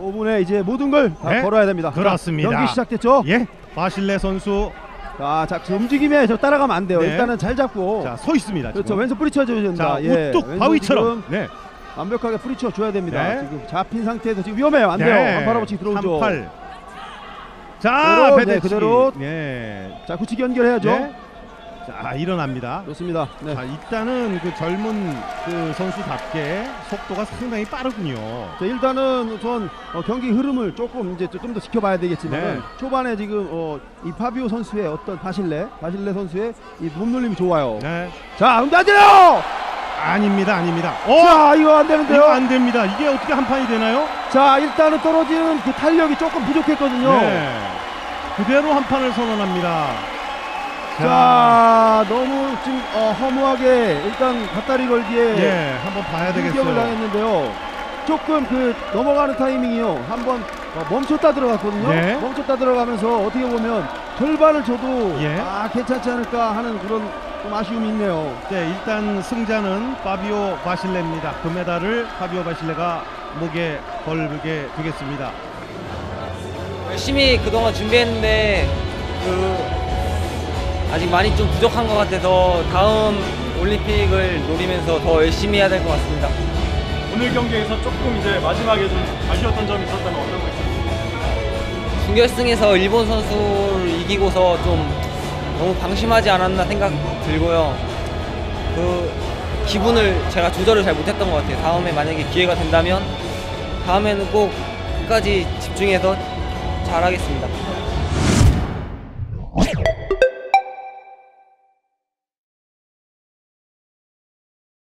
5분에 이제 모든 걸다 네, 걸어야 됩니다. 자, 그렇습니다. 경기 시작됐죠? 예, 바실레 선수 자, 자, 저 움직임에 저 따라가면 안 돼요. 네. 일단은 잘 잡고. 자 서 있습니다. 그렇죠. 지금. 왼손 뿌리쳐줘야 된다. 자 예. 우뚝 바위처럼. 네. 완벽하게 뿌리쳐 줘야 됩니다. 네. 지금 잡힌 상태에서 지금 위험해요. 안 돼요. 네. 한팔 아버치 들어오죠. 38. 자 그대로, 네. 그대로. 예. 자, 굳히기 연결해야죠. 네. 자 일어납니다. 좋습니다. 네. 자 일단은 그 젊은 그 선수답게 속도가 상당히 빠르군요. 자, 일단은 전 어, 경기 흐름을 조금 이제 좀 더 지켜봐야 되겠지만 네. 초반에 지금 어, 이 파비오 선수의 어떤 바실레, 바실레 선수의 이 몸놀림이 좋아요. 네. 자, 근데 안 돼요. 아닙니다, 아닙니다. 어, 자, 이거 안 되는데요. 이거 안 됩니다. 이게 어떻게 한 판이 되나요? 자, 일단은 떨어지는 그 탄력이 조금 부족했거든요. 네. 그대로 한 판을 선언합니다. 자, 너무 지금 어, 허무하게 일단 밧다리 걸기에 예, 한번 봐야 공격을 되겠어요. 당했는데요. 조금 그 넘어가는 타이밍이요. 한번 어, 멈췄다 들어갔거든요. 네. 멈췄다 들어가면서 어떻게 보면 절반을 줘도 예. 아 괜찮지 않을까 하는 그런 좀 아쉬움이 있네요. 네, 일단 승자는 파비오 바실레입니다. 금메달을 파비오 바실레가 목에 걸게 되겠습니다. 열심히 그동안 준비했는데 그 아직 많이 좀 부족한 것 같아서 다음 올림픽을 노리면서 더 열심히 해야 될 것 같습니다. 오늘 경기에서 조금 이제 마지막에 좀 아쉬웠던 점이 있었다면 어떤 거 있었어요? 준결승에서 일본 선수를 이기고서 좀 너무 방심하지 않았나 생각 들고요. 그 기분을 제가 조절을 잘 못했던 것 같아요. 다음에 만약에 기회가 된다면 다음에는 꼭 끝까지 집중해서 잘하겠습니다.